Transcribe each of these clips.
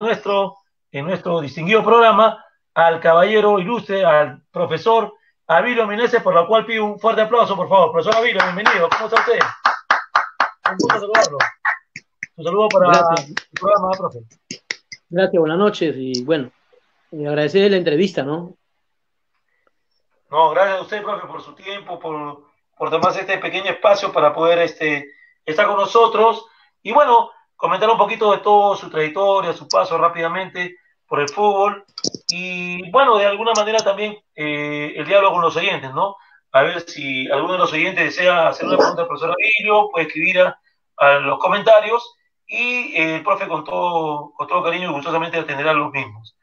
nuestro, en nuestro distinguido programa al caballero ilustre, al profesor Avilo Meneses, por lo cual pido un fuerte aplauso, por favor. Profesor Avilo, bienvenido. ¿Cómo está usted? Un gusto saludarlo. Un saludo para el programa, profe. Gracias, buenas noches y bueno, agradecer la entrevista, ¿no? No, gracias a usted, profe, por su tiempo, por, por tomarse este pequeño espacio para poder este, estar con nosotros. Y bueno, comentar un poquito de todo su trayectoria, su paso rápidamente por el fútbol y bueno, de alguna manera también eh, el diálogo con los oyentes, ¿no? A ver si alguno de los oyentes desea hacer una pregunta al profesor Avilio, puede escribir a, los comentarios y eh, el profe con todo, con todo cariño y gustosamente atenderá a los mismos.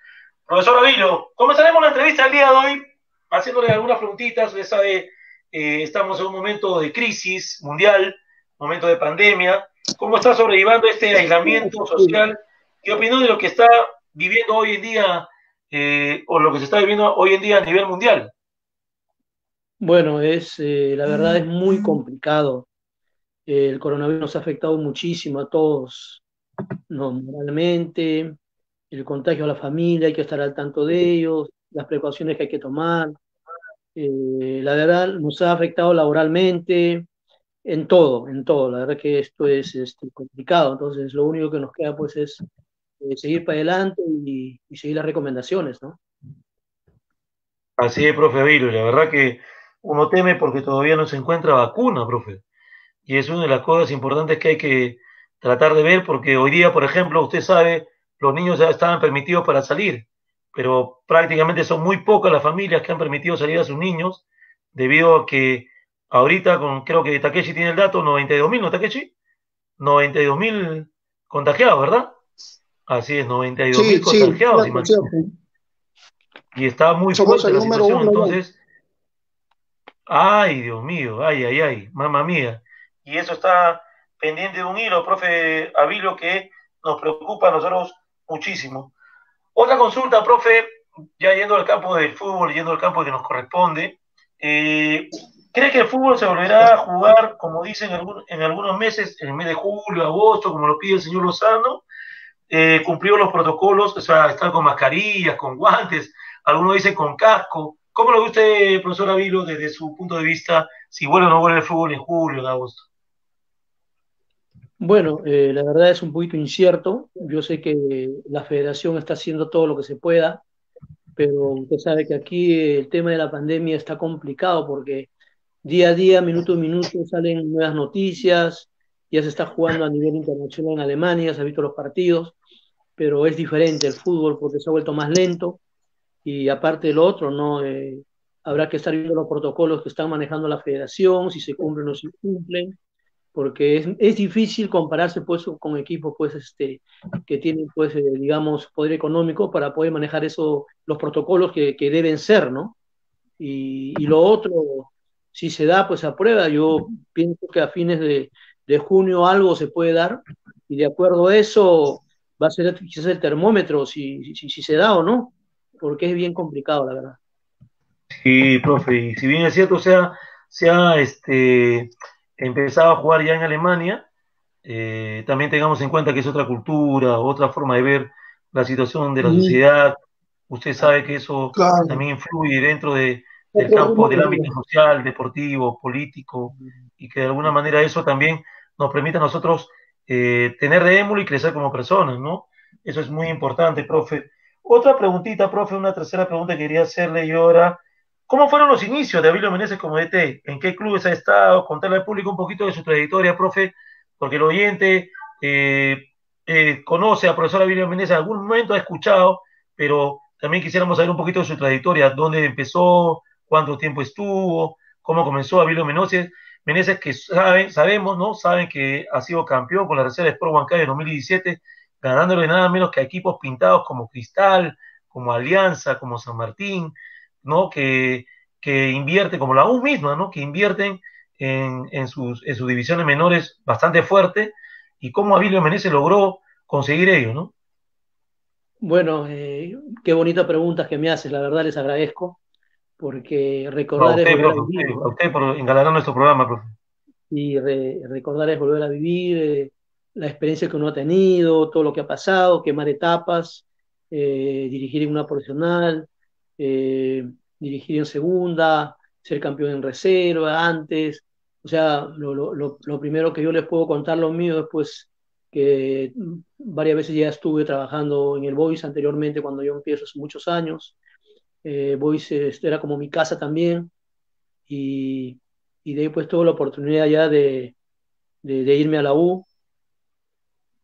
Profesor Avilio, comenzaremos la entrevista el día de hoy haciéndole algunas preguntitas, usted sabe, eh, estamos en un momento de crisis mundial, momento de pandemia, ¿Cómo está sobrellevando este aislamiento social? ¿Qué opinión de lo que está viviendo hoy en día eh, o lo que se está viviendo hoy en día a nivel mundial? Bueno, es eh, la verdad es muy complicado. el coronavirus nos ha afectado muchísimo a todos, normalmente, el contagio a la familia, hay que estar al tanto de ellos, las precauciones que hay que tomar. Eh, la verdad nos ha afectado laboralmente, en todo, en todo. La verdad que esto es este, complicado, entonces lo único que nos queda pues es eh, seguir para adelante y, seguir las recomendaciones, ¿no? Así es, profe Vilo, la verdad que uno teme porque todavía no se encuentra vacuna, profe. Y es una de las cosas importantes que hay que tratar de ver porque hoy día, por ejemplo, usted sabe, los niños ya estaban permitidos para salir, pero prácticamente son muy pocas las familias que han permitido salir a sus niños debido a que Ahorita con, creo que Takeshi tiene el dato, 92 mil, ¿no, Takeshi? 92 mil contagiados, ¿verdad? Así es, 92 mil contagiados, Y está muy fuerte la situación, entonces... Ay, Dios mío, ay, ay, ay, mamá mía. Y eso está pendiente de un hilo, profe Avilo, que nos preocupa a nosotros muchísimo. Otra consulta, profe, ya yendo al campo del fútbol, yendo al campo que nos corresponde. Eh, ¿Cree que el fútbol se volverá a jugar, como dicen en, algunos meses, en el mes de julio, agosto, como lo pide el señor Lozano? Eh, cumplió los protocolos, o sea, estar con mascarillas, con guantes, algunos dicen con casco. ¿Cómo lo ve usted, profesor Avilo, desde su punto de vista, si vuelve o no vuelve el fútbol en julio, en agosto? Bueno, eh, la verdad es un poquito incierto. Yo sé que la federación está haciendo todo lo que se pueda, pero usted sabe que aquí el tema de la pandemia está complicado porque día a día, minuto a minuto, salen nuevas noticias, ya se está jugando a nivel internacional en Alemania, se han visto los partidos, pero es diferente el fútbol porque se ha vuelto más lento y aparte del otro, ¿no? Eh, habrá que estar viendo los protocolos que están manejando la federación, si se cumplen o si cumplen, porque es, es difícil compararse pues con equipos pues este que tienen pues eh, digamos poder económico para poder manejar eso los protocolos que, que deben ser no y, y, lo otro si se da, pues aprueba. Yo pienso que a fines de, junio algo se puede dar y de acuerdo a eso va a ser quizás el termómetro si, si, se da o no, porque es bien complicado, la verdad. Sí, profe, y si bien es cierto, se ha, se ha este, empezado a jugar ya en Alemania, eh, también tengamos en cuenta que es otra cultura, otra forma de ver la situación de la sociedad. Usted sabe que eso también influye dentro de, del campo del ámbito social, deportivo, político, y que de alguna manera eso también nos permite a nosotros eh, tener de émulo y crecer como personas, ¿no? Eso es muy importante, profe. Otra preguntita, profe, una tercera pregunta que quería hacerle yo ahora. ¿Cómo fueron los inicios de Abilio Meneses como DT? ¿En qué clubes ha estado? Contarle al público un poquito de su trayectoria, profe, porque el oyente eh, eh, conoce al profesor Abilio Meneses, en algún momento ha escuchado, pero también quisiéramos saber un poquito de su trayectoria, dónde empezó, cuánto tiempo estuvo, cómo comenzó Abilio Meneses, Meneses que saben, sabemos, ¿no? Saben que ha sido campeón con la Reserva Sport Huancayo en 2017, ganándole nada menos que a equipos pintados como Cristal, como Alianza, como San Martín, ¿no? Que, que invierte, como la U misma, ¿no? Que invierten en, en, sus, en sus divisiones menores bastante fuerte, y cómo Abilio Meneses logró conseguir ello, ¿no? Bueno, eh, qué bonita pregunta que me haces, la verdad les agradezco porque recordar es volver a vivir. Usted por engalanar nuestro programa, profe. Y recordar es volver a vivir, eh, la experiencia que uno ha tenido, todo lo que ha pasado, quemar etapas, eh, dirigir en una profesional, eh, dirigir en segunda, ser campeón en reserva antes. O sea, lo, lo, lo, primero que yo les puedo contar lo mío es pues que varias veces ya estuve trabajando en el Voice anteriormente cuando yo empiezo hace muchos años. Eh, Voice este, era como mi casa también y, y de ahí pues tuve la oportunidad ya de, de, irme a la U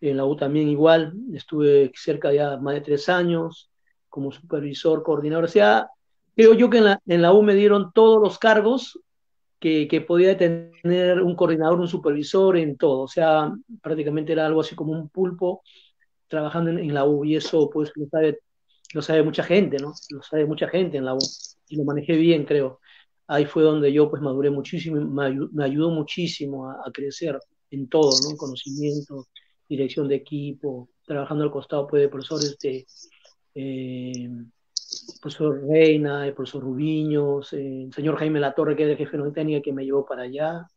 en la U también igual, estuve cerca ya más de tres años como supervisor, coordinador. O sea, creo yo que en la, en la U me dieron todos los cargos que, que, podía tener un coordinador, un supervisor en todo. O sea, prácticamente era algo así como un pulpo trabajando en, en la U y eso pues lo sabe, lo sabe mucha gente, ¿no? Lo sabe mucha gente en la U y lo manejé bien, creo. Ahí fue donde yo pues maduré muchísimo, me, ayudó, me ayudó muchísimo a, crecer en todo, ¿no? En conocimiento, dirección de equipo, trabajando al costado pues, de profesores de eh, profesor Reina, el profesor Rubiños, eh, el señor Jaime Latorre, que es el jefe de técnica que me llevó para allá.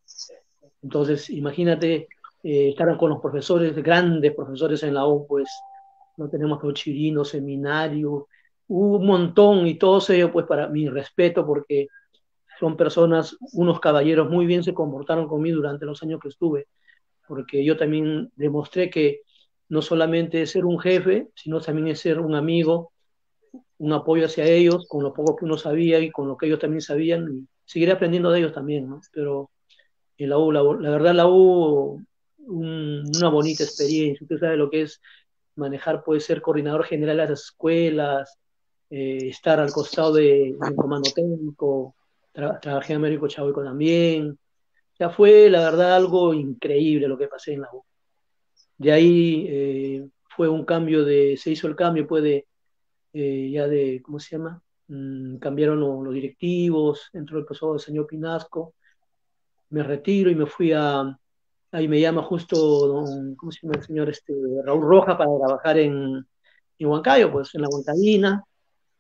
Entonces, imagínate eh, estar con los profesores, grandes profesores en la U, pues no tenemos que Chirino, seminario, un montón y todos ellos, pues para mi respeto, porque son personas, unos caballeros muy bien se comportaron conmigo durante los años que estuve porque yo también demostré que no solamente es ser un jefe, sino también es ser un amigo, un apoyo hacia ellos, con lo poco que uno sabía y con lo que ellos también sabían, y seguiré aprendiendo de ellos también, ¿no? Pero la U, la, verdad, la U, un, una bonita experiencia, usted sabe lo que es manejar, puede ser coordinador general de las escuelas, eh, estar al costado de, del comando técnico, tra trabajé en Américo Chabuico también, fue la verdad algo increíble lo que pasé en la U. De ahí eh, fue un cambio de, se hizo el cambio pues de, eh, ya de, ¿cómo se llama? Mm, cambiaron los, los, directivos, entró el profesor el señor Pinasco, me retiro y me fui a, ahí me llama justo, don, ¿cómo se llama el señor? Este, Raúl Roja para trabajar en, en Huancayo, pues en la Huancaína.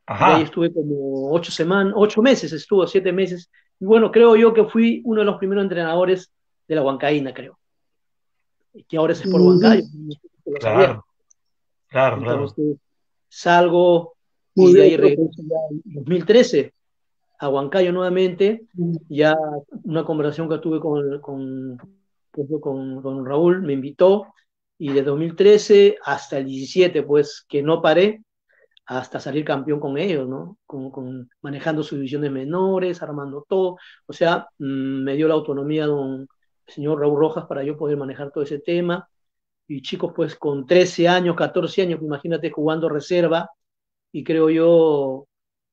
Ahí estuve como ocho semanas, ocho meses estuvo, siete meses y bueno, creo yo que fui uno de los primeros entrenadores de la Huancaína, creo. Que ahora es por Huancayo. Claro, claro, Entonces, claro. Salgo Muy y de ahí regreso ya en 2013 a Huancayo nuevamente. Ya una conversación que tuve con, con, con, con Raúl me invitó y de 2013 hasta el 17, pues que no paré, hasta salir campeón con ellos, ¿no? Con, con, manejando sus menores, armando todo. O sea, mmm, me dio la autonomía don señor Raúl Rojas para yo poder manejar todo ese tema. Y chicos, pues con 13 años, 14 años, imagínate jugando reserva, y creo yo,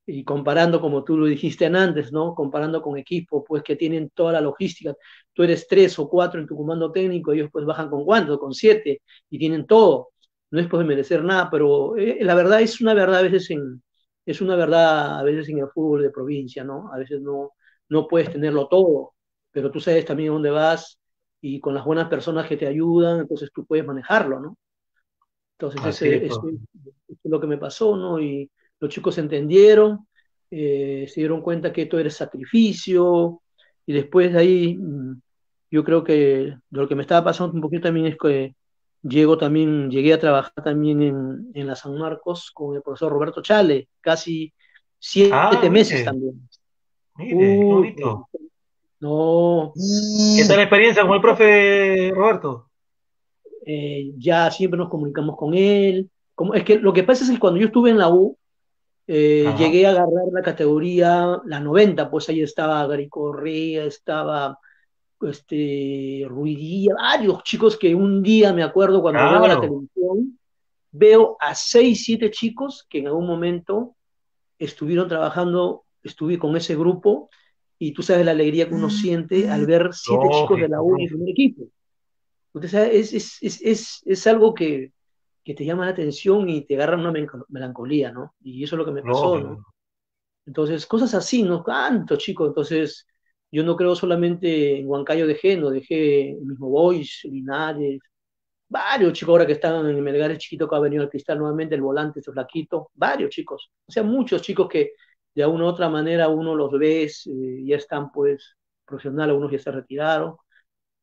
y comparando como tú lo dijiste antes, ¿no? Comparando con equipos, pues que tienen toda la logística. Tú eres tres o cuatro en tu comando técnico, ellos pues bajan con cuánto, con siete, y tienen todo no es por merecer nada, pero eh, la verdad es una verdad a veces en, es una verdad a veces en el fútbol de provincia, ¿no? A veces no, no puedes tenerlo todo, pero tú sabes también dónde vas y con las buenas personas que te ayudan, entonces tú puedes manejarlo, ¿no? Entonces ese, es, lo que me pasó, ¿no? Y los chicos entendieron, eh, se dieron cuenta que esto era sacrificio, y después de ahí mm, yo creo que lo que me estaba pasando un poquito también es que Llego también, llegué a trabajar también en, en la San Marcos con el profesor Roberto Chale, casi siete ah, meses también. Mire, bonito. No. ¿Qué tal la experiencia con el profe Roberto? Eh, ya siempre nos comunicamos con él. Como, es que lo que pasa es que cuando yo estuve en la U, eh, llegué a agarrar la categoría, la 90, pues ahí estaba Gary Correa, estaba este, Ruidía, varios chicos que un día me acuerdo cuando claro. veo la televisión, veo a seis, siete chicos que en algún momento estuvieron trabajando, estuve con ese grupo y tú sabes la alegría que uno mm. siente al ver siete oh, chicos de la U en el primer equipo. Entonces, es, es, es, es, es algo que, que te llama la atención y te agarra una melancolía, ¿no? Y eso es lo que me pasó, oh, ¿no? Entonces, cosas así, ¿no? Tanto, chicos. Entonces, yo no creo solamente en Huancayo de Geno, dejé el mismo Boys, Linares, varios chicos ahora que están en el Melgar, el chiquito que ha venido al cristal nuevamente, el volante, ese flaquito, varios chicos, o sea, muchos chicos que de una u otra manera uno los ves, eh, ya están pues profesionales, algunos ya se retiraron,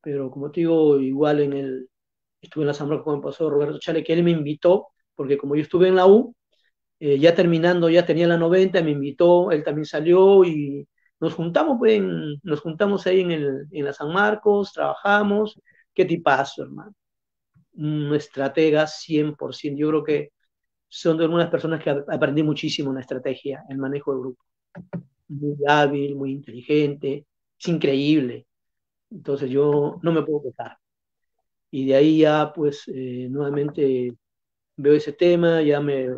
pero como te digo, igual en el, estuve en la San con el profesor Roberto Chale, que él me invitó, porque como yo estuve en la U, eh, ya terminando, ya tenía la 90, me invitó, él también salió y nos juntamos, pues, nos juntamos ahí en, el, en la San Marcos, trabajamos, qué tipazo, hermano. Un estratega 100%, yo creo que son de algunas personas que aprendí muchísimo en la estrategia, el manejo de grupo. Muy hábil, muy inteligente, es increíble. Entonces yo no me puedo quejar. Y de ahí ya, pues, eh, nuevamente veo ese tema, ya me,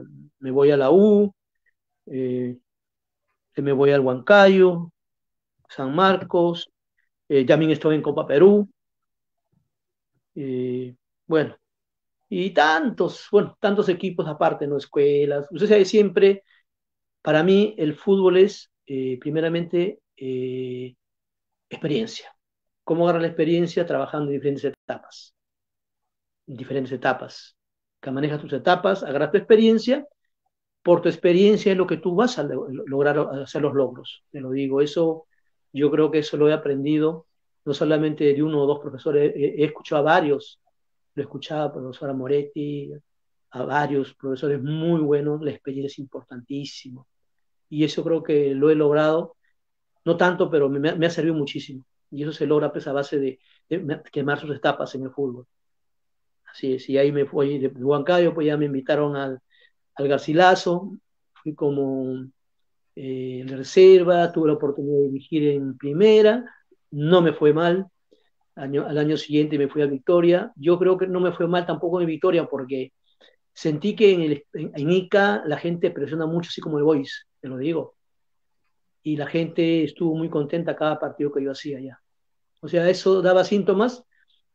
me voy a la U, eh, me voy al Huancayo, San Marcos, eh, también estoy en Copa Perú. bueno, y tantos, bueno, tantos equipos aparte, ¿no? Escuelas. Usted sabe siempre, para mí el fútbol es, primeramente, experiencia. ¿Cómo agarrar la experiencia trabajando en diferentes etapas? En diferentes etapas. Que manejas tus etapas, agarras tu experiencia. Por tu experiencia es lo que tú vas a lograr hacer los logros. Te lo digo, eso yo creo que eso lo he aprendido no solamente de uno o dos profesores, he, escuchado a varios, lo he escuchado a profesora Moretti, a varios profesores muy buenos, la experiencia es importantísimo. Y eso creo que lo he logrado, no tanto, pero me ha servido muchísimo y eso se logra pues, a base de, quemar sus etapas en el fútbol. Es, y ahí me fui de Huancayo, pues ya me invitaron al, al Garcilaso, fui como eh, en reserva, tuve la oportunidad de dirigir en primera, no me fue mal, año, al año siguiente me fui a Victoria, yo creo que no me fue mal tampoco en Victoria porque sentí que en, el, en ICA la gente presiona mucho, así como el Voice, te lo digo, y la gente estuvo muy contenta cada partido que yo hacía ya. O sea, eso daba síntomas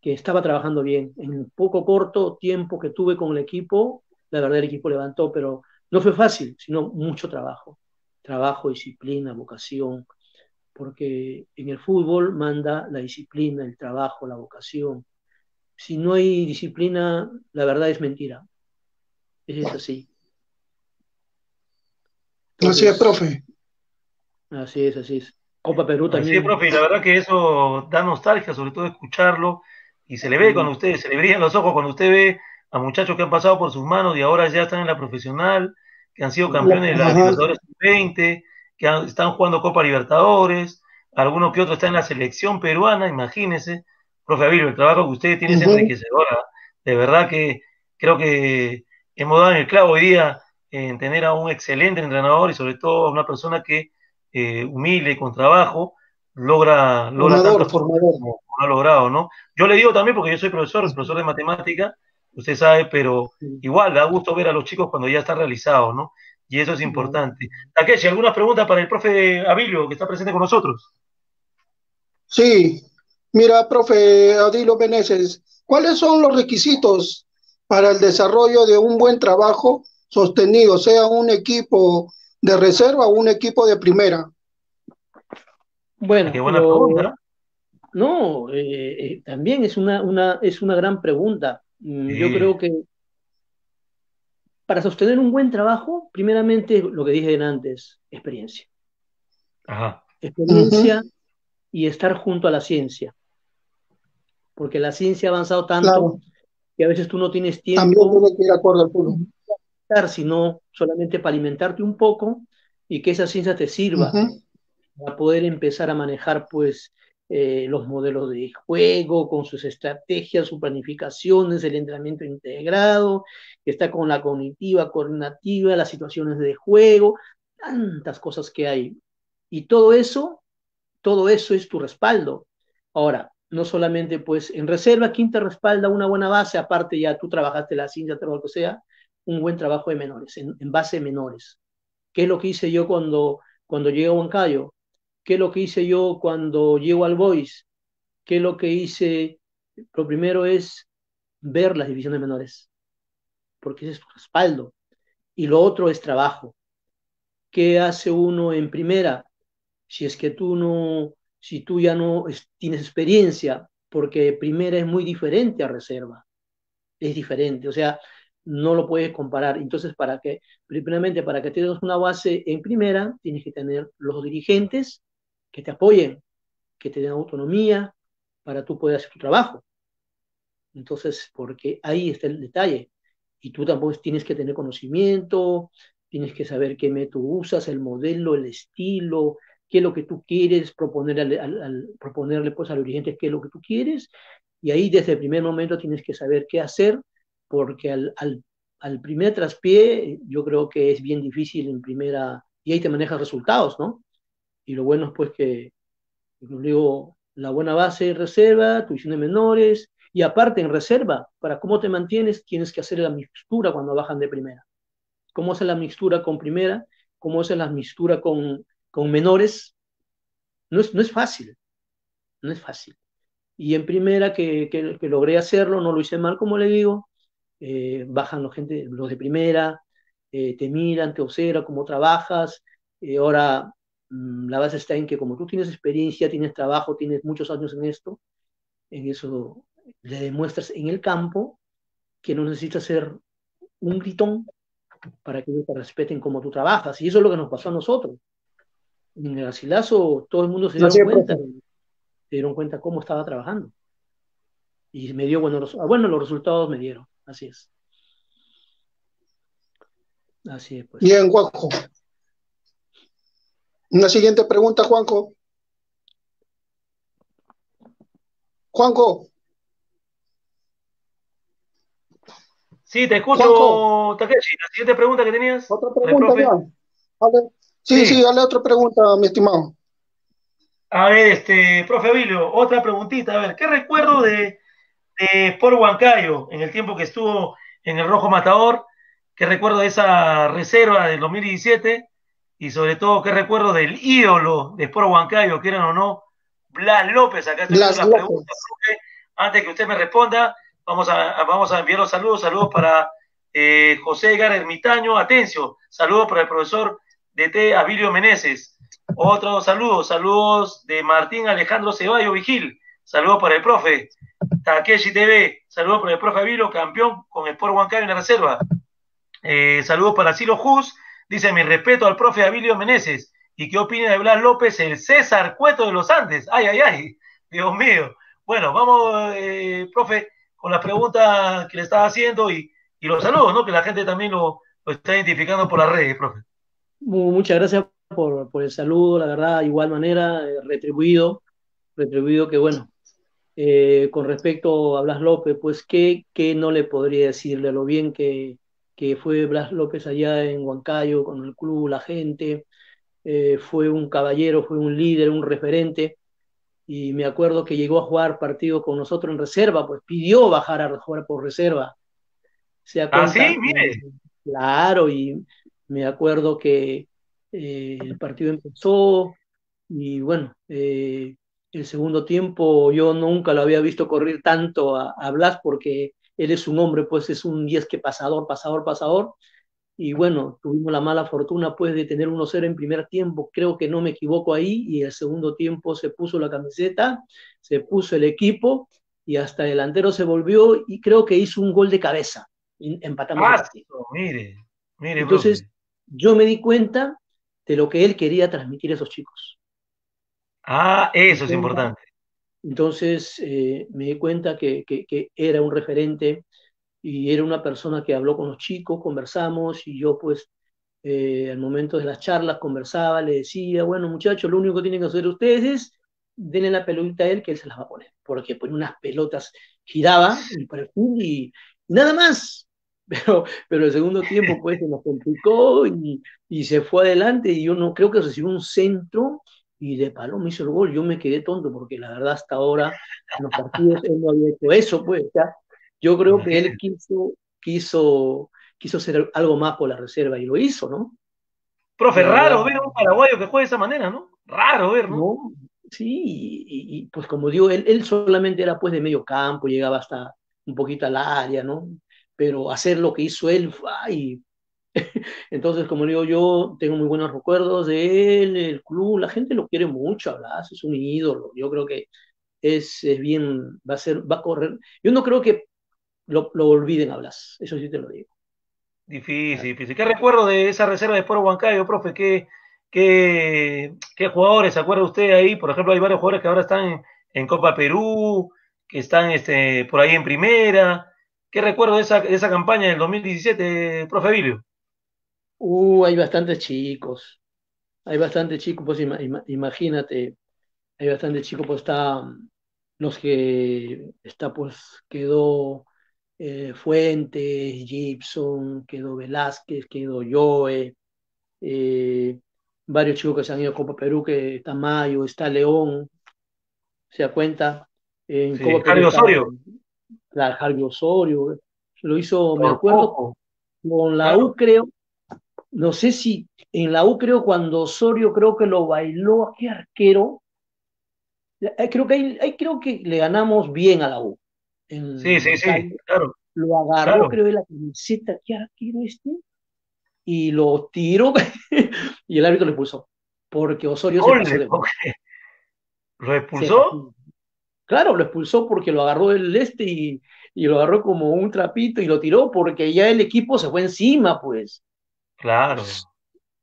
que estaba trabajando bien. En el poco corto tiempo que tuve con el equipo, la verdad el equipo levantó, pero no fue fácil, sino mucho trabajo. Trabajo, disciplina, vocación, porque en el fútbol manda la disciplina, el trabajo, la vocación. Si no hay disciplina, la verdad es mentira. Es así. Así es, profe. Así es, así es. Copa Perú también. Sí, profe, la verdad que eso da nostalgia, sobre todo escucharlo, y se le ve cuando usted, se le brillan los ojos cuando usted ve a muchachos que han pasado por sus manos y ahora ya están en la profesional, que han sido campeones de la Libertadores 20, que están jugando Copa Libertadores, algunos que otros están en la selección peruana, imagínese. Profe Avilio, el trabajo que usted tiene es enriquecedora. De verdad que creo que hemos dado en el clavo hoy día en tener a un excelente entrenador y sobre todo a una persona que eh, humilde, con trabajo, logra, logra formador, formador. Como, ha logrado, ¿no? Yo le digo también, porque yo soy profesor, profesor de matemática, usted sabe, pero igual da gusto ver a los chicos cuando ya está realizado, ¿no? Y eso es importante. Takeshi, ¿alguna pregunta para el profe Avilio, que está presente con nosotros? Sí, mira, profe Adilo Beneses, ¿cuáles son los requisitos para el desarrollo de un buen trabajo sostenido, sea un equipo de reserva o un equipo de primera? Bueno, Qué buena pregunta. No, eh, eh, también es una, una, es una gran pregunta. Mm, yo creo que para sostener un buen trabajo, primeramente, lo que dije antes, experiencia. Ajá. Experiencia y estar junto a la ciencia. Porque la ciencia ha avanzado tanto que a veces tú no tienes tiempo. También tiene que ir acorde al sino solamente para alimentarte un poco y que esa ciencia te sirva para poder empezar a manejar pues eh, los modelos de juego con sus estrategias, sus planificaciones, el entrenamiento integrado, que está con la cognitiva, coordinativa, las situaciones de juego, tantas cosas que hay. Y todo eso, todo eso es tu respaldo. Ahora, no solamente pues en reserva, ¿quién te respalda una buena base? Aparte ya tú trabajaste la ciencia, todo lo que sea, un buen trabajo de menores, en, base de menores. ¿Qué es lo que hice yo cuando, cuando llegué a Huancayo? ¿Qué es lo que hice yo cuando llego al Boys? ¿Qué es lo que hice? Lo primero es ver las divisiones menores, porque ese es tu respaldo. Y lo otro es trabajo. ¿Qué hace uno en primera? Si es que tú no, si tú ya no tienes experiencia, porque primera es muy diferente a reserva. Es diferente. O sea, no lo puedes comparar. Entonces, para que, primeramente, para que tengas una base en primera, tienes que tener los dirigentes que te apoyen, que te den autonomía para tú poder hacer tu trabajo. Entonces, porque ahí está el detalle. Y tú tampoco tienes que tener conocimiento, tienes que saber qué método usas, el modelo, el estilo, qué es lo que tú quieres, proponer al, proponerle pues al dirigente qué es lo que tú quieres, y ahí desde el primer momento tienes que saber qué hacer, porque al, al, al primer traspié yo creo que es bien difícil en primera, y ahí te manejas resultados, ¿no? Y lo bueno es pues que, digo, la buena base reserva, tu visión de menores, y aparte en reserva, para cómo te mantienes, tienes que hacer la mixtura cuando bajan de primera. ¿Cómo hacer la mixtura con primera? ¿Cómo hacer la mixtura con, con menores? No es, no es fácil, no es fácil. Y en primera que, que, logré hacerlo, no lo hice mal, como le digo, eh, bajan los, gente, los de primera, eh, te miran, te observan cómo trabajas. Eh, ahora la base está en que como tú tienes experiencia, tienes trabajo, tienes muchos años en esto, en eso le demuestras en el campo que no necesitas ser un gritón para que ellos te respeten como tú trabajas. Y eso es lo que nos pasó a nosotros. En el asilazo todo el mundo se dio cuenta, se dieron cuenta cómo estaba trabajando. Y me dio buenos, ah, bueno, los resultados me dieron, así es. Así es. Pues. Bien, Juanjo. Una siguiente pregunta, Juanjo. Juanjo. Sí, te escucho, Takeshi. La siguiente pregunta que tenías. Otra pregunta, Sí, sí, dale otra pregunta, mi estimado. A ver, este, profe Avilio, otra preguntita. A ver, ¿qué recuerdo de, de Huancayo en el tiempo que estuvo en el Rojo Matador? ¿Qué recuerdo de esa reserva del 2017? Y sobre todo, ¿qué recuerdo del ídolo de Sport Huancayo, quieran o no, Blas López? Acá estoy la pregunta, profe. Antes que usted me responda, Vamos a, vamos a enviar los saludos. Saludos para eh, José Edgar Ermitaño. Atencio. Saludos para el profesor DT Abilio Meneses. Otros saludos. Saludos de Martín Alejandro Ceballo Vigil. Saludos para el profe. Takeshi TV. Saludos para el profe Abilio, campeón con Sport Huancayo en la reserva. Eh, saludos para Silo Jus. Dice mi respeto al profe Abilio Meneses. ¿Y qué opina de Blas López, el César Cueto de los Andes? Ay, ay, ay. Dios mío. Bueno, vamos, eh, profe con la pregunta que le estaba haciendo y, y los saludos, ¿no? Que la gente también lo, está identificando por las redes, profe. Muchas gracias por, el saludo, la verdad, igual manera, eh, retribuido, retribuido que bueno, eh, con respecto a Blas López, pues ¿qué, qué no le podría decirle lo bien que, que, fue Blas López allá en Huancayo con el club, la gente, eh, fue un caballero, fue un líder, un referente, y me acuerdo que llegó a jugar partido con nosotros en reserva, pues pidió bajar a jugar por reserva. ¿Se ah, sí, mire. Claro, y me acuerdo que eh, el partido empezó y bueno, eh, el segundo tiempo yo nunca lo había visto correr tanto a, a Blas porque él es un hombre, pues es un 10 que pasador, pasador, pasador, y bueno, tuvimos la mala fortuna pues de tener 1-0 en primer tiempo, creo que no me equivoco ahí, y el segundo tiempo se puso la camiseta, se puso el equipo, y hasta delantero se volvió, y creo que hizo un gol de cabeza, empatamos ah, Mire, mire, Entonces, yo me di cuenta de lo que él quería transmitir a esos chicos. Ah, eso es importante. Entonces, eh, me di cuenta que, que, que era un referente, y era una persona que habló con los chicos, conversamos y yo pues eh, al momento de las charlas conversaba, le decía, bueno muchachos, lo único que tienen que hacer ustedes es denle la pelotita a él que él se las va a poner, porque pone unas pelotas, giraba y, y nada más, pero, pero el segundo tiempo pues se nos complicó y, y, se fue adelante y yo no creo que recibió un centro y de palo me hizo el gol, yo me quedé tonto porque la verdad hasta ahora en los partidos él no había hecho eso, pues, ya, yo creo que él quiso, quiso, quiso hacer algo más por la reserva y lo hizo, ¿no? Profe, raro ver a un paraguayo que juegue de esa manera, ¿no? Raro ver, ¿no? sí, y, pues como digo, él, él solamente era pues de medio campo, llegaba hasta un poquito al área, ¿no? Pero hacer lo que hizo él, ay, entonces, como digo, yo tengo muy buenos recuerdos de él, el club, la gente lo quiere mucho, hablar, es un ídolo. Yo creo que es, es, bien, va a ser, va a correr. Yo no creo que lo, olviden a Blas, eso sí te lo digo. Difícil, difícil. ¿Qué recuerdo de esa reserva de Sport Huancayo, profe? ¿Qué, qué, qué jugadores se acuerda usted ahí? Por ejemplo, hay varios jugadores que ahora están en, Copa Perú, que están este, por ahí en primera. ¿Qué recuerdo de esa, de esa campaña del 2017, profe Vilio? Uh, hay bastantes chicos. Hay bastantes chicos, pues imagínate, hay bastantes chicos, pues está los que está, pues quedó eh, Fuentes, Gibson, quedó Velázquez, quedó Joe, eh, varios chicos que se han ido a Copa Perú, que está Mayo, está León, se da cuenta. En Copa Osorio. Claro, Osorio, lo hizo, me acuerdo, con la U creo, no sé si en la U creo cuando Osorio creo que lo bailó, ¿a qué arquero? Eh, creo que ahí, creo que le ganamos bien a la U. sí, sí, sí, claro. Lo agarró, creo, de la camiseta, ¿qué arquero este? Y lo tiró y el árbitro le expulsó. Porque Osorio se de... ¿Lo expulsó? Claro, lo expulsó porque lo agarró del este y, y, lo agarró como un trapito y lo tiró porque ya el equipo se fue encima, pues. Claro.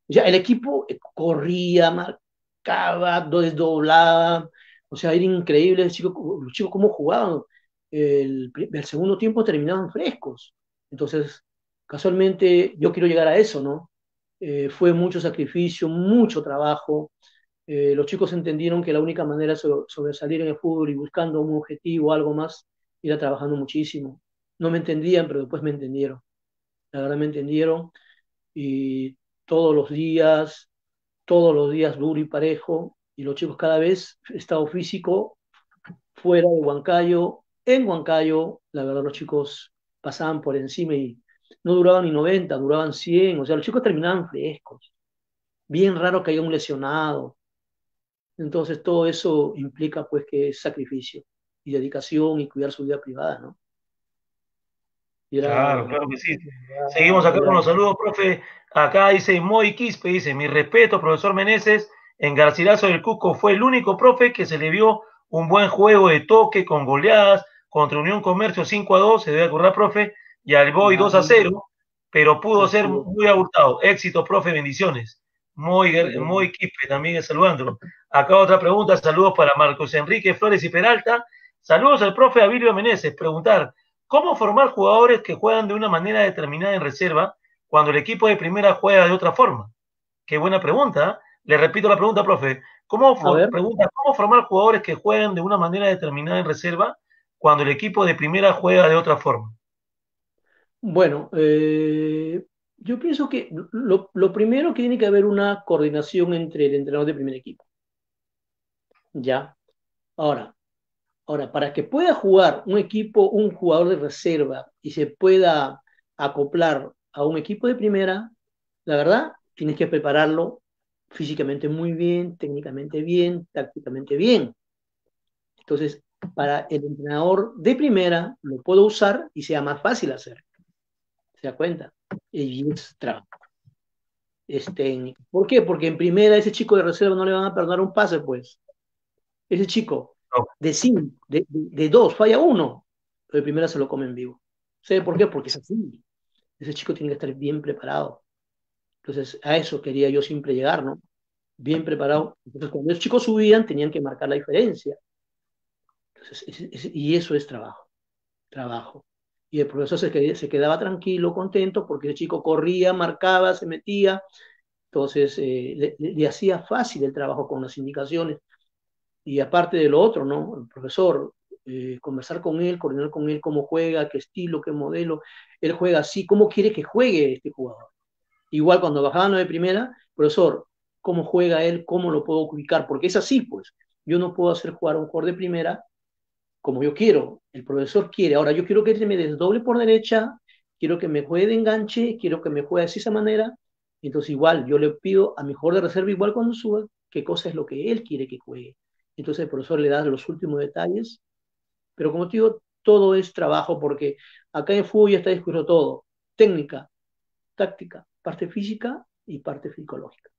Ya el equipo corría, marcaba, desdoblaba, o sea, era increíble los chicos, los chicos cómo jugaban. El, el, segundo tiempo terminaban frescos. Entonces, casualmente, yo quiero llegar a eso, ¿no? Eh, fue mucho sacrificio, mucho trabajo. Eh, los chicos entendieron que la única manera de sobresalir en el fútbol y buscando un objetivo, algo más, era trabajando muchísimo. No me entendían, pero después me entendieron. La verdad me entendieron y todos los días, todos los días duro y parejo, y los chicos cada vez, estado físico, fuera de Huancayo, en Huancayo, la verdad los chicos pasaban por encima y no duraban ni 90, duraban 100, o sea, los chicos terminaban frescos. Bien raro que haya un lesionado. Entonces todo eso implica pues que es sacrificio y dedicación y cuidar su vida privada, ¿no? Claro, claro que sí. Seguimos acá con los saludos, profe. Acá dice Moy Quispe, dice, mi respeto, profesor Meneses, en Garcilaso del Cuco fue el único profe que se le vio un buen juego de toque con goleadas contra Unión Comercio 5 a 2, se debe acordar, profe, y al Boy 2 a 0, pero pudo ser muy abultado. Éxito, profe, bendiciones. Muy, muy Quispe también saludándolo. Acá otra pregunta, saludos para Marcos Enrique Flores y Peralta. Saludos al profe Abilio Meneses. Preguntar, ¿cómo formar jugadores que juegan de una manera determinada en reserva cuando el equipo de primera juega de otra forma? Qué buena pregunta. ¿eh? Le repito la pregunta, profe. ¿Cómo, pregunta, ¿Cómo formar jugadores que jueguen de una manera determinada en reserva cuando el equipo de primera juega de otra forma? Bueno, eh, yo pienso que lo, lo, primero que tiene que haber una coordinación entre el entrenador de primer equipo. Ya. Ahora, ahora, para que pueda jugar un equipo, un jugador de reserva y se pueda acoplar a un equipo de primera, la verdad, tienes que prepararlo físicamente muy bien, técnicamente bien, tácticamente bien. Entonces, para el entrenador de primera lo puedo usar y sea más fácil hacer. ¿Se da cuenta? Y es trabajo. Es técnico. ¿Por qué? Porque en primera ese chico de reserva no le van a perdonar un pase, pues. Ese chico de cinco, de, de, dos, falla uno, pero de primera se lo come en vivo. ¿Sabe por qué? Porque es así. Ese chico tiene que estar bien preparado. Entonces, a eso quería yo siempre llegar, ¿no? Bien preparado. Entonces, cuando los chicos subían, tenían que marcar la diferencia. Y eso es trabajo. Trabajo. Y el profesor se, se quedaba tranquilo, contento, porque el chico corría, marcaba, se metía. Entonces, eh, le, hacía fácil el trabajo con las indicaciones. Y aparte de lo otro, ¿no? El profesor, eh, conversar con él, coordinar con él cómo juega, qué estilo, qué modelo. Él juega así, cómo quiere que juegue este jugador. Igual cuando bajaban de primera, profesor, ¿cómo juega él? ¿Cómo lo puedo ubicar? Porque es así, pues. Yo no puedo hacer jugar a un jugador de primera como yo quiero. El profesor quiere. Ahora, yo quiero que él me desdoble por derecha, quiero que me juegue de enganche, quiero que me juegue de esa manera. Entonces, igual, yo le pido a mi jugador de reserva, igual cuando suba, qué cosa es lo que él quiere que juegue. Entonces, el profesor le da los últimos detalles. Pero como te digo, todo es trabajo porque acá en fútbol ya está discutido todo. Técnica, táctica, parte física y parte psicológica.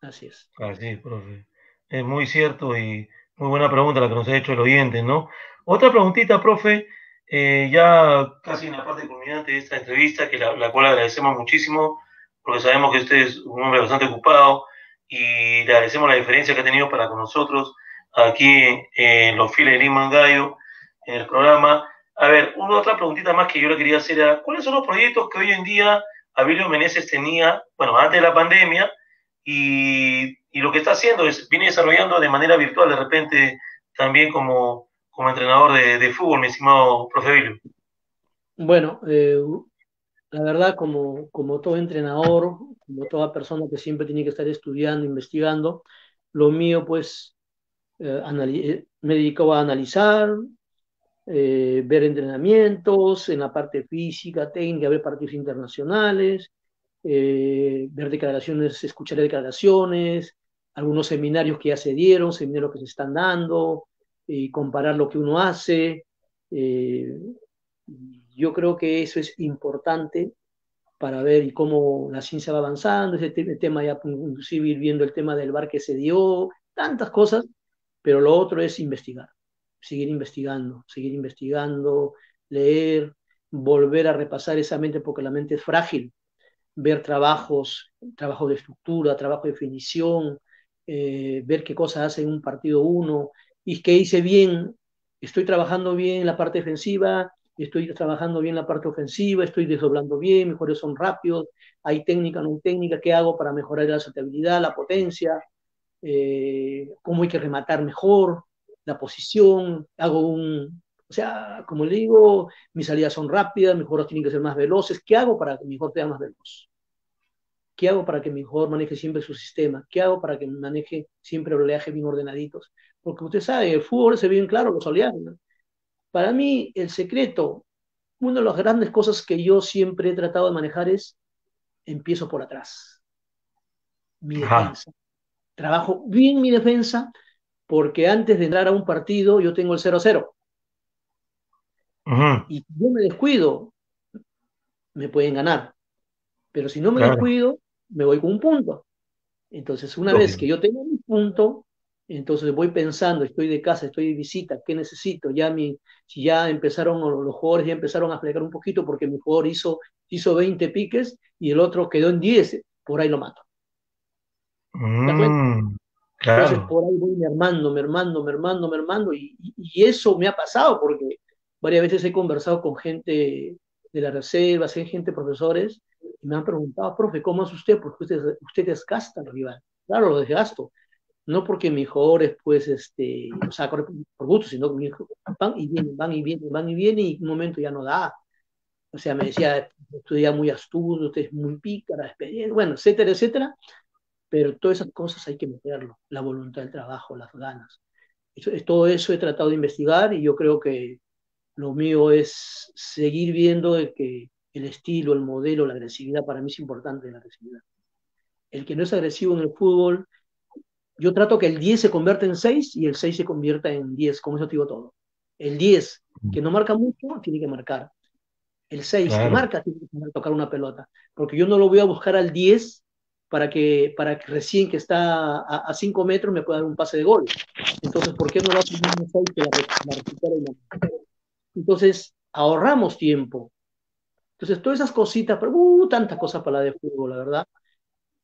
Así es. Así es, profe. Es muy cierto y muy buena pregunta la que nos ha hecho el oyente, ¿no? Otra preguntita, profe, eh, ya casi en la parte culminante de esta entrevista, que la, cual agradecemos muchísimo, porque sabemos que usted es un hombre bastante ocupado y le agradecemos la diferencia que ha tenido para con nosotros aquí en los files de Lima Gallo. en el programa. A ver, una otra preguntita más que yo le quería hacer era, ¿cuáles son los proyectos que hoy en día Abilio Meneses tenía, bueno, antes de la pandemia, y, lo que está haciendo es, viene desarrollando de manera virtual de repente también como, como entrenador de, fútbol, mi estimado profe Abilio? Bueno, eh, la verdad, como, como todo entrenador, como toda persona que siempre tiene que estar estudiando, investigando, lo mío pues eh, eh, me dedico a analizar, eh, ver entrenamientos en la parte física, técnica, ver partidos internacionales, ver declaraciones, escuchar declaraciones, algunos seminarios que ya se dieron, seminarios que se están dando, y comparar lo que uno hace. Yo creo que eso es importante para ver cómo la ciencia va avanzando, ese tema ya inclusive ir viendo el tema del bar que se dio, tantas cosas, pero lo otro es investigar, seguir investigando, seguir investigando, leer, volver a repasar esa mente porque la mente es frágil, ver trabajos, trabajo de estructura, trabajo de definición, eh, ver qué cosas hace en un partido uno y qué hice bien, estoy trabajando bien en la parte defensiva, estoy trabajando bien la parte ofensiva, estoy desdoblando bien, mejores son rápidos, hay técnica, no técnica, qué hago para mejorar la saltabilidad, la potencia, eh, cómo hay que rematar mejor, la posición, hago un, o sea, como le digo, mis salidas son rápidas, mejor tienen que ser más veloces, ¿qué hago para que mejor sea más veloz? ¿Qué hago para que mejor maneje siempre su sistema? ¿Qué hago para que maneje siempre el oleaje bien ordenaditos? Porque usted sabe, el fútbol se ve bien claro los oleajes. Para mí, el secreto, una de las grandes cosas que yo siempre he tratado de manejar es, empiezo por atrás. Mi defensa. Trabajo bien mi defensa porque antes de entrar a un partido yo tengo el 0-0. Y si yo me descuido, me pueden ganar. Pero si no me descuido, me voy con un punto. Entonces, una vez que yo tengo un punto, entonces voy pensando, estoy de casa, estoy de visita, ¿qué necesito? Ya mi, si ya empezaron, los jugadores ya empezaron a fregar un poquito porque mi jugador hizo, hizo 20 piques y el otro quedó en 10, por ahí lo mato. Mm, Entonces por ahí voy mermando, mermando, mermando, mermando y, y, eso me ha pasado porque varias veces he conversado con gente de la reserva, gente profesores y me han preguntado, profe, ¿cómo es usted? Porque usted, usted desgasta al rival. Claro, lo desgasto no porque mejores, pues, este, o sea, por, gusto, sino que van y vienen, van y vienen, van y vienen, y un momento ya no da. O sea, me decía, estudia muy astuto, usted es muy pícara, bueno, etcétera, etcétera, pero todas esas cosas hay que meterlo, la voluntad del trabajo, las ganas. Eso, todo eso he tratado de investigar y yo creo que lo mío es seguir viendo que el estilo, el modelo, la agresividad, para mí es importante la agresividad. El que no es agresivo en el fútbol yo trato que el 10 se convierta en 6 y el 6 se convierta en 10, con eso te digo todo. El 10, que no marca mucho, tiene que marcar. El 6, que marca, tiene que tocar una pelota. Porque yo no lo voy a buscar al 10 para que, para que recién que está a 5 metros me pueda dar un pase de gol. Entonces, ¿por qué no lo hacemos un 6 que la, Entonces, ahorramos tiempo. Entonces, todas esas cositas, pero uh, tantas cosas para la de fútbol, la verdad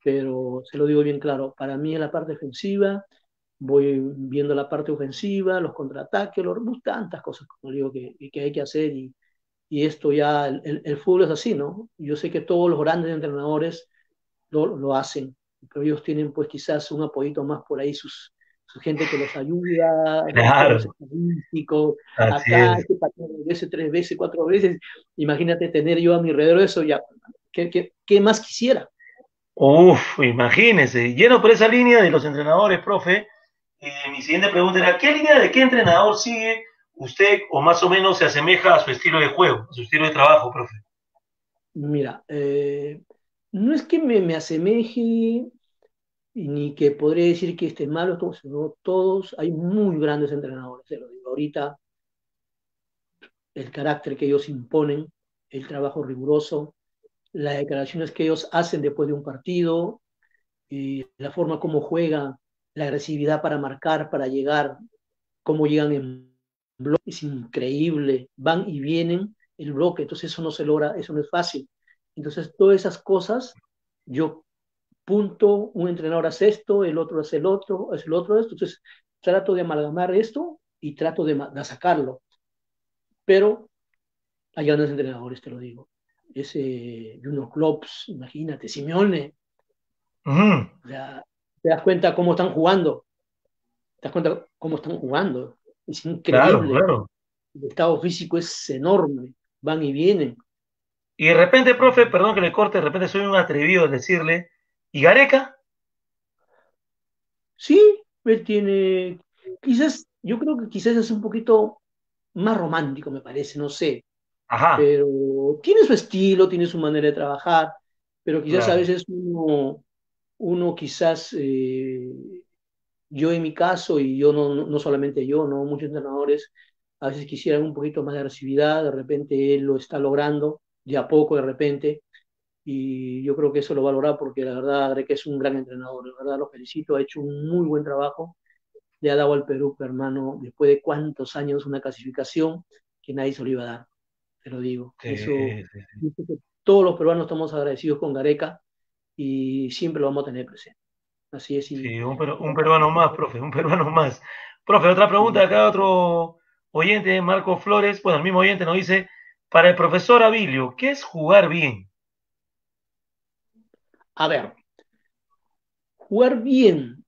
pero se lo digo bien claro, para mí en la parte defensiva, voy viendo la parte ofensiva, los contraataques, los, tantas cosas, como digo, que, que hay que hacer y, y esto ya, el, el, fútbol es así, ¿no? Yo sé que todos los grandes entrenadores lo, lo hacen, pero ellos tienen pues quizás un apoyito más por ahí, sus, su gente que los ayuda, claro. los estadísticos, acá, este dos veces, tres veces, cuatro veces, imagínate tener yo a mi alrededor eso, ya, ¿qué, qué, qué más quisiera? Uf, imagínese, lleno por esa línea de los entrenadores, profe. Eh, mi siguiente pregunta era, ¿qué línea de qué entrenador sigue usted o más o menos se asemeja a su estilo de juego, a su estilo de trabajo, profe? Mira, eh, no es que me, me asemeje ni que podría decir que esté malo, todos, sino todos, hay muy grandes entrenadores, se lo digo ahorita, el carácter que ellos imponen, el trabajo riguroso, las declaraciones que ellos hacen después de un partido, y la forma como juegan, la agresividad para marcar, para llegar, cómo llegan en bloque, es increíble, van y vienen el bloque, entonces eso no se logra, eso no es fácil. Entonces todas esas cosas, yo punto, un entrenador hace esto, el otro hace el otro, hace el otro esto, entonces trato de amalgamar esto y trato de, de sacarlo. Pero hay grandes entrenadores, te lo digo. Ese Juno Klops, imagínate, Simeone. o sea, te das cuenta cómo están jugando. Te das cuenta cómo están jugando. Es increíble. Claro, El estado físico es enorme. Van y vienen. Y de repente, profe, perdón que le corte, de repente soy un atrevido a decirle, ¿y Gareca? Sí, él tiene, quizás, yo creo que quizás es un poquito más romántico, me parece, no sé. Ajá. Pero tiene su estilo, tiene su manera de trabajar, pero quizás a veces uno, uno quizás, eh, yo en mi caso, y yo no, no solamente yo, no muchos entrenadores, a veces quisieran un poquito más de agresividad, de repente él lo está logrando, de a poco, de repente, y yo creo que eso lo valora porque la verdad que es un gran entrenador, la verdad lo felicito, ha hecho un muy buen trabajo, le ha dado al Perú, hermano, después de cuántos años una clasificación que nadie se lo iba a dar, te lo digo. eso, todos los peruanos estamos agradecidos con Gareca y siempre lo vamos a tener presente. Así es. Sí, un, peruano más, profe, un peruano más. Profe, otra pregunta acá, otro oyente, Marco Flores, bueno, el mismo oyente nos dice, para el profesor Abilio, ¿qué es jugar bien? A ver, jugar bien,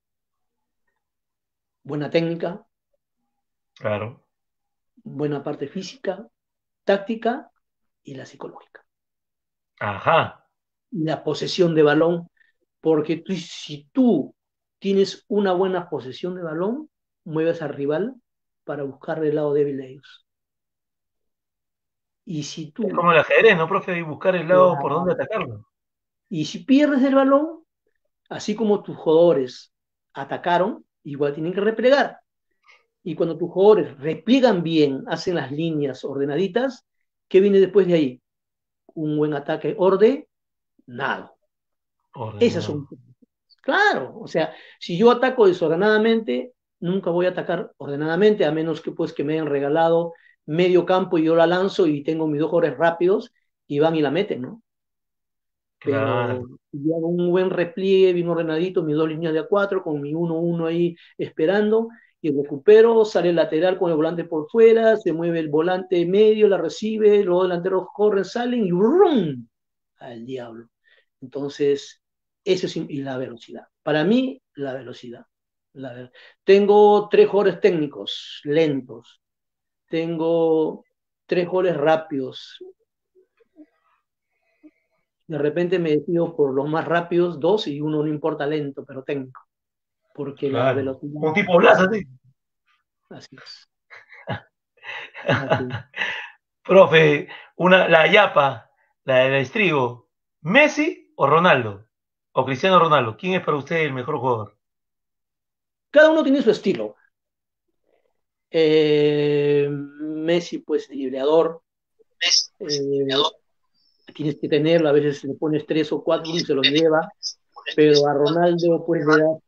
buena técnica, claro, buena parte física, táctica y la psicológica. Ajá. La posesión de balón, porque tú, si tú tienes una buena posesión de balón, mueves al rival para buscar el lado débil de ellos. Y si tú... Es como el ajedrez, ¿no, profe? Y buscar el lado por donde atacarlo. Y si pierdes el balón, así como tus jugadores atacaron, igual tienen que replegar. Y cuando tus jugadores repliegan bien, hacen las líneas ordenaditas, ¿qué viene después de ahí? Un buen ataque ordenado. Esas son. Claro, o sea, si yo ataco desordenadamente, nunca voy a atacar ordenadamente, a menos que pues que me hayan regalado medio campo y yo la lanzo y tengo mis dos jugadores rápidos y van y la meten, ¿no? Pero yo hago un buen repliegue, bien ordenadito, mis dos líneas de A4, con mi 1-1 ahí esperando, y recupero, sale el lateral con el volante por fuera, se mueve el volante medio, la recibe, los delanteros corren, salen y ¡rum! al diablo. Entonces, eso es y la velocidad. Para mí, la velocidad. Tengo tres jugadores técnicos lentos, tengo tres goles rápidos, de repente me decido por los más rápidos, dos, y uno no importa lento, pero técnico. Porque la velocidad. Un tipo Blas, así. Así es. Profe, una, la Yapa, la del estribo, ¿Messi o Ronaldo? ¿O Cristiano Ronaldo? ¿Quién es para usted el mejor jugador? Cada uno tiene su estilo. Eh, Messi, pues, dribleador. Messi, pues, eh, tienes que tenerlo, a veces le pones tres o cuatro y se los lleva, pero a Ronaldo pues le das,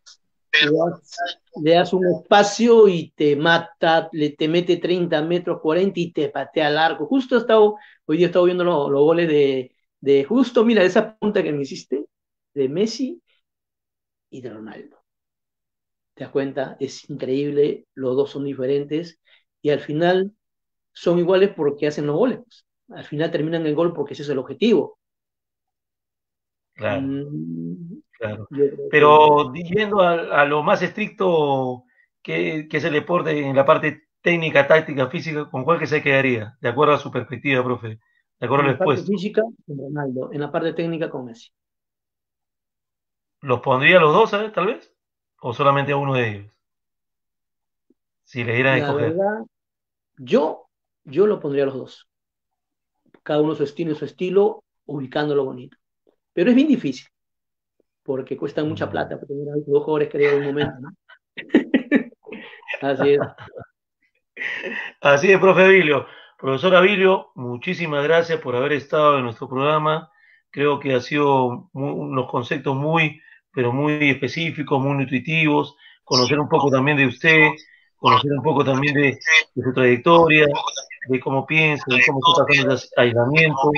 un espacio y te mata, le, te mete 30 metros, 40 y te patea al arco. Justo he estado, hoy día he estado viendo los, goles de, de, justo, mira, esa punta que me hiciste, de Messi y de Ronaldo. ¿Te das cuenta? Es increíble, los dos son diferentes y al final son iguales porque hacen los goles al final terminan el gol porque ese es el objetivo. Claro. Mm, Pero yendo a, lo más estricto que, es el deporte en la parte técnica, táctica, física, ¿con cuál que se quedaría? De acuerdo a su perspectiva, profe. De acuerdo en la parte física, con Ronaldo. En la parte técnica, con Messi. ¿Los pondría los dos, ¿sabes? Tal vez. ¿O solamente a uno de ellos? Si le dieran a escoger. Verdad, yo, yo lo pondría a los dos cada uno su estilo, su estilo, ubicándolo bonito. Pero es bien difícil, porque cuesta mucha plata tener a dos jugadores que un momento, ¿no? Así es. Así es, profe Avilio. Profesor Avilio, muchísimas gracias por haber estado en nuestro programa. Creo que ha sido unos conceptos muy, pero muy específicos, muy intuitivos. Conocer un poco también de usted, conocer un poco también de su trayectoria, de cómo piensa, de cómo está pasando el aislamiento.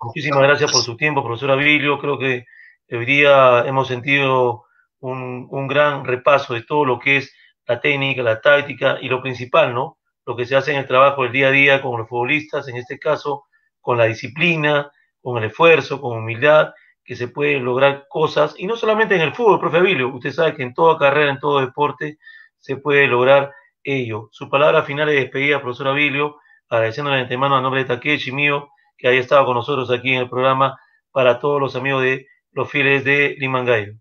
Muchísimas gracias por su tiempo, profesor Abilio. Creo que hoy día hemos sentido un, gran repaso de todo lo que es la técnica, la táctica y lo principal, ¿no? lo que se hace en el trabajo del día a día con los futbolistas, en este caso, con la disciplina, con el esfuerzo, con humildad, que se pueden lograr cosas, y no solamente en el fútbol, profe Avilio, usted sabe que en toda carrera, en todo deporte, se puede lograr ello. Su palabra final de despedida, profesor Avilio, agradeciéndole de antemano a nombre de Takeshi mío, que haya estado con nosotros aquí en el programa, para todos los amigos de los fieles de Limangayo.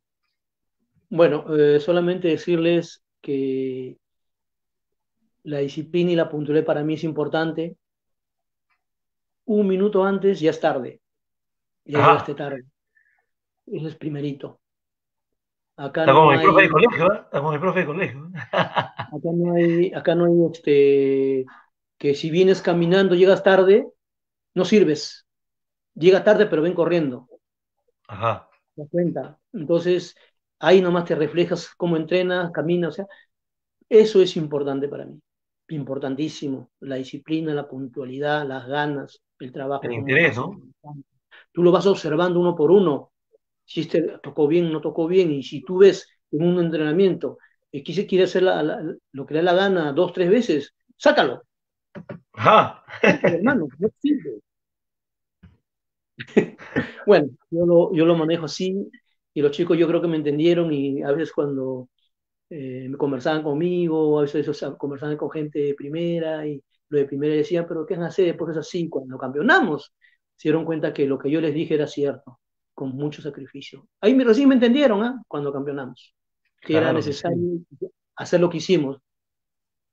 Bueno, eh, solamente decirles que la disciplina y la puntualidad para mí es importante. Un minuto antes ya es tarde. Ya llegaste tarde. Eso es primerito. Acá Está no como hay... mi profe de colegio, ¿eh? Está como mi profe de colegio. acá no hay, acá no hay este, que si vienes caminando, llegas tarde, no sirves. Llega tarde, pero ven corriendo. Ajá. ¿Te das cuenta? Entonces, ahí nomás te reflejas cómo entrenas, caminas, o sea, eso es importante para mí importantísimo, la disciplina, la puntualidad, las ganas, el trabajo. El interés, ¿no? Tú lo vas observando uno por uno, si este tocó bien, no tocó bien, y si tú ves en un entrenamiento que se quiere hacer lo que le da la gana dos, tres veces, sácalo. Ajá. hermano, no sirve. Bueno, yo lo, yo lo manejo así, y los chicos yo creo que me entendieron, y a veces cuando eh, me conversaban conmigo, a veces conversaban con gente de primera y lo de primera decían, pero ¿qué a hacer? Porque es así, cuando campeonamos, se dieron cuenta que lo que yo les dije era cierto, con mucho sacrificio. Ahí me, recién me entendieron, ¿ah? cuando campeonamos, que era necesario hacer lo que hicimos.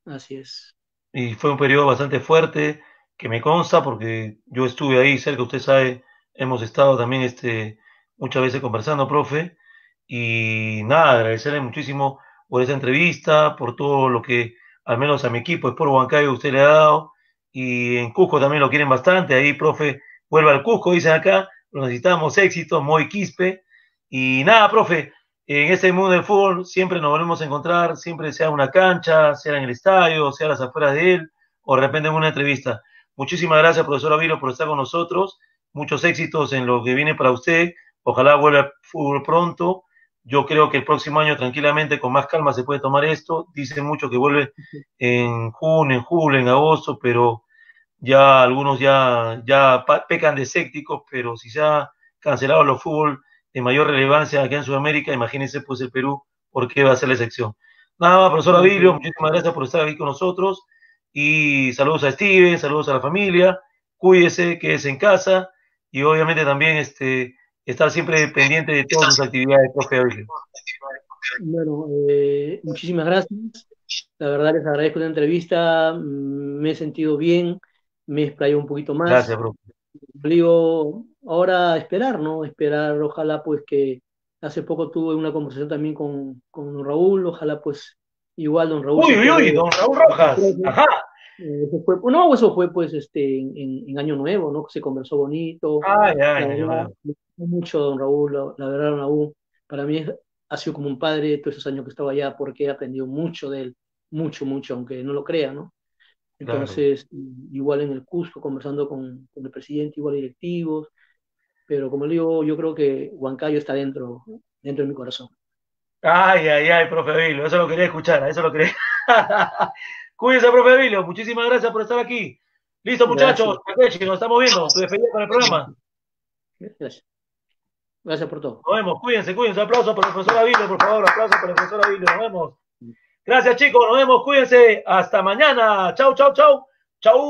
Así es. Y fue un periodo bastante fuerte, que me consta, porque yo estuve ahí cerca, usted sabe, hemos estado también este, muchas veces conversando, profe, y nada, agradecerle muchísimo por esa entrevista, por todo lo que al menos a mi equipo, por Huancayo, usted le ha dado. Y en Cusco también lo quieren bastante. Ahí, profe, vuelva al Cusco, dicen acá. necesitamos éxito, muy Quispe. Y nada, profe, en este mundo del fútbol siempre nos volvemos a encontrar, siempre sea una cancha, sea en el estadio, sea a las afueras de él, o de repente en una entrevista. Muchísimas gracias, profesor Avilo, por estar con nosotros. Muchos éxitos en lo que viene para usted. Ojalá vuelva al fútbol pronto. Yo creo que el próximo año tranquilamente, con más calma, se puede tomar esto. Dicen mucho que vuelve en junio, en julio, en agosto, pero ya algunos ya, ya pecan de escépticos, pero si se ha cancelado los fútbol de mayor relevancia aquí en Sudamérica, imagínense pues el Perú, ¿por qué va a ser la excepción? Nada más, profesor Avilio, muchísimas gracias por estar aquí con nosotros y saludos a Steven, saludos a la familia, cuídese, quédese en casa y obviamente también este estar siempre pendiente de todas sus actividades, profe Bueno, eh, muchísimas gracias. La verdad les agradezco la entrevista, mm, me he sentido bien, me he explayado un poquito más. Gracias, profe. Digo, ahora esperar, ¿no? Esperar, ojalá pues que hace poco tuve una conversación también con, con Raúl, ojalá pues igual don Raúl. Uy, uy, uy, don Raúl Rojas. Ajá. Eh, eso fue, no, eso fue pues este en, en, Año Nuevo, ¿no? Se conversó bonito. Ah, ya, ya, ya mucho don Raúl, la, verdad, don Raúl, para mí ha sido como un padre todos esos años que estaba allá porque he aprendido mucho de él, mucho, mucho, aunque no lo crea, ¿no? Entonces, igual en el Cusco, conversando con, con, el presidente, igual directivos, pero como le digo, yo creo que Huancayo está dentro, dentro de mi corazón. Ay, ay, ay, profe Vilo, eso lo quería escuchar, eso lo quería. Cuídense, profe Vilo, muchísimas gracias por estar aquí. Listo, muchachos, nos estamos viendo, estoy feliz con el programa. Gracias. Gracias por todo. Nos vemos, cuídense, cuídense. Aplauso para el profesor Avilio, por favor. Aplauso para el profesor Avilio. Nos vemos. Gracias, chicos. Nos vemos. Cuídense. Hasta mañana. Chau, chau, chau. Chau.